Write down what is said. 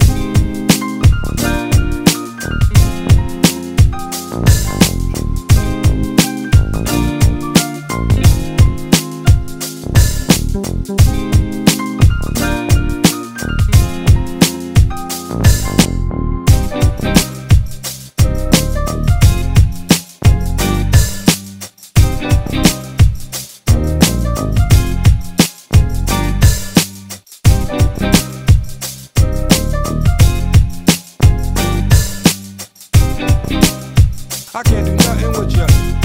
Thank I can't do nothing with you.